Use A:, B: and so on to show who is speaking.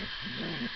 A: Mm-hmm.